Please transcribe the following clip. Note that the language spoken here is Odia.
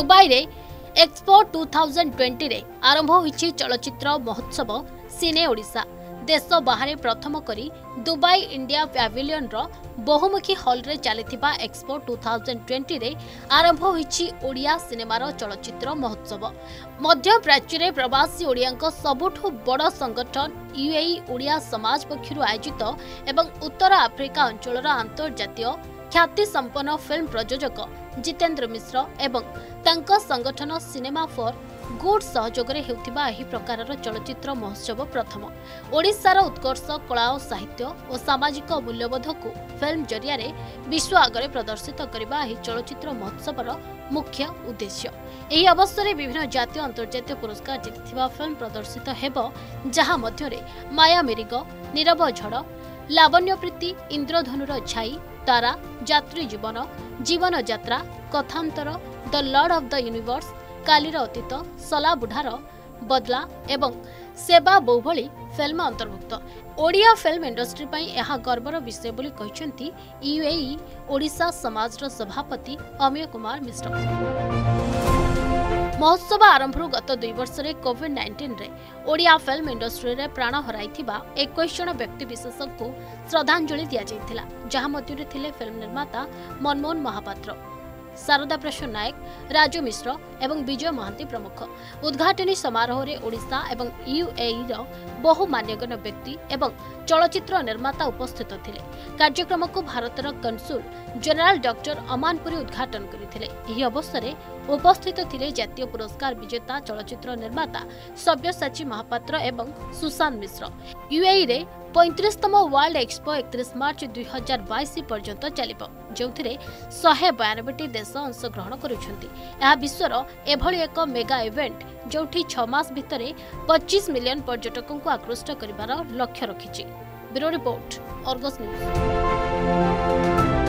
ଦୁବାଇରେ ଏକ୍ସପୋ ଟୁ ଥାଉଜେଣ୍ଡ ଟ୍ୱେଣ୍ଟିରେ ଆରମ୍ଭ ହୋଇଛି ଚଳଚ୍ଚିତ୍ର ମହୋତ୍ସବ ସିନେ ଓଡ଼ିଶା। ଦେଶ ବାହାରେ ପ୍ରଥମ କରି ଦୁବାଇ ଇଣ୍ଡିଆ ପ୍ୟାଭିଲିୟନର ବହୁମୁଖୀ ହଲ୍ରେ ଚାଲିଥିବା ଏକ୍ସପୋ ଟୁ ଥାଉଜେଣ୍ଡ ଟ୍ୱେଣ୍ଟିରେ ଆରମ୍ଭ ହୋଇଛି ଓଡ଼ିଆ ସିନେମାର ଚଳଚ୍ଚିତ୍ର ମହୋତ୍ସବ। ମଧ୍ୟପ୍ରାଚ୍ୟରେ ପ୍ରବାସୀ ଓଡ଼ିଆଙ୍କ ସବୁଠୁ ବଡ଼ ସଂଗଠନ ୟୁଏଇ ଓଡ଼ିଆ ସମାଜ ପକ୍ଷରୁ ଆୟୋଜିତ ଏବଂ ଉତ୍ତର ଆଫ୍ରିକା ଅଞ୍ଚଳର ଆନ୍ତର୍ଜାତୀୟ ଖ୍ୟାତିସମ୍ପନ୍ନ ଫିଲ୍ମ ପ୍ରଯୋଜକ ଜିତେନ୍ଦ୍ର ମିଶ୍ର ଏବଂ ତାଙ୍କ ସଂଗଠନ ସିନେମା ଫର୍ ଗୁଡ୍ ସହଯୋଗରେ ହେଉଥିବା ଏହି ପ୍ରକାରର ଚଳଚ୍ଚିତ୍ର ମହୋତ୍ସବ ପ୍ରଥମ। ଓଡ଼ିଶାର ଉତ୍କର୍ଷ କଳା ଓ ସାହିତ୍ୟ ଓ ସାମାଜିକ ମୂଲ୍ୟବୋଧକୁ ଫିଲ୍ମ ଜରିଆରେ ବିଶ୍ୱ ଆଗରେ ପ୍ରଦର୍ଶିତ କରିବା ଏହି ଚଳଚ୍ଚିତ୍ର ମହୋତ୍ସବର ମୁଖ୍ୟ ଉଦ୍ଦେଶ୍ୟ। ଏହି ଅବସରରେ ବିଭିନ୍ନ ଜାତୀୟ ଅନ୍ତର୍ଜାତୀୟ ପୁରସ୍କାର ଜିତିଥିବା ଫିଲ୍ମ ପ୍ରଦର୍ଶିତ ହେବ ଯାହା ମଧ୍ୟରେ ମାୟା ମିରିଗ ନୀରବ ଝଡ଼ ଲାବଣ୍ୟପ୍ରୀତି ଇନ୍ଦ୍ରଧନୁର ଛାଇ ତାରା ଯାତ୍ରୀ ଜୀବନ ଜୀବନ ଯାତ୍ରା କଥାନ୍ତର the lord of the universe କାଲିର ଅତୀତ ସଲା ବୁଢ଼ାର ବଦଲା ଏବଂ ସେବା ବୋଉ ଭଳି ଫିଲ୍ମ ଅନ୍ତର୍ଭୁକ୍ତ। ଓଡ଼ିଆ ଫିଲ୍ମ ଇଣ୍ଡଷ୍ଟ୍ରି ପାଇଁ ଏହା ଗର୍ବର ବିଷୟ ବୋଲି କହିଛନ୍ତି ୟୁଏଇ ଓଡ଼ିଶା ସମାଜର ସଭାପତି ଅମୀୟ କୁମାର ମିଶ୍ର। ମହୋତ୍ସବ ଆରମ୍ଭରୁ ଗତ ଦୁଇ ବର୍ଷରେ କୋଭିଡ୍ ନାଇଣ୍ଟିନ୍ରେ ଓଡ଼ିଆ ଫିଲ୍ମ ଇଣ୍ଡଷ୍ଟ୍ରିରେ ପ୍ରାଣ ହରାଇଥିବା ଏକୋଇଶ ଜଣ ବ୍ୟକ୍ତିବିଶେଷଙ୍କୁ ଶ୍ରଦ୍ଧାଞ୍ଜଳି ଦିଆଯାଇଥିଲା ଯାହା ମଧ୍ୟରେ ଥିଲେ ଫିଲ୍ମ ନିର୍ମାତା ମନମୋହନ ମହାପାତ୍ର। ଶାରଦା ପ୍ରସାଦ ନାୟକ ରାଜୁ ମିଶ୍ର ଏବଂ ବିଜୟ ମହାନ୍ତି ପ୍ରମୁଖ ଉଦ୍ଘାଟନୀ ସମାରୋହରେ ଓଡ଼ିଶା ଏବଂ ୟୁଏଇର ବହୁ ମାନ୍ୟଗଣ୍ୟ ବ୍ୟକ୍ତି ଏବଂ ଚଳଚ୍ଚିତ୍ର ନିର୍ମାତା ଉପସ୍ଥିତ ଥିଲେ। କାର୍ଯ୍ୟକ୍ରମକୁ ଭାରତର କନସୁଲ ଜେନେରାଲ ଡକ୍ଟର ଅମାନପୁରୀ ଉଦ୍ଘାଟନ କରିଥିଲେ। ଏହି ଅବସରରେ ଉପସ୍ଥିତ ଥିଲେ ଜାତୀୟ ପୁରସ୍କାର ବିଜେତା ଚଳଚ୍ଚିତ୍ର ନିର୍ମାତା ସବ୍ୟସାଚୀ ମହାପାତ୍ର ଏବଂ ସୁଶାନ୍ତ ମିଶ୍ର। ୟୁଏଇରେ ପଇଁତିରିଶତମ ୱାର୍ଲଡ ଏକ୍ସପୋ ଏକତିରିଶ ମାର୍ଚ୍ଚ ଦୁଇ ହଜାର ବାଇଶ ପର୍ଯ୍ୟନ୍ତ ଚାଲିବ ଯେଉଁଥିରେ ଶହେ ବୟାନବେଟି ଦେଶ ଅଂଶଗ୍ରହଣ କରୁଛନ୍ତି। ଏହା ବିଶ୍ୱର ଏଭଳି ଏକ ମେଗା ଇଭେଣ୍ଟ ଯେଉଁଠି ଛଅ ମାସ ଭିତରେ ପଚିଶ ମିଲିୟନ ପର୍ଯ୍ୟଟକଙ୍କୁ ଆକୃଷ୍ଟ କରିବାର ଲକ୍ଷ୍ୟ ରଖିଛି। Bureau report Argus news.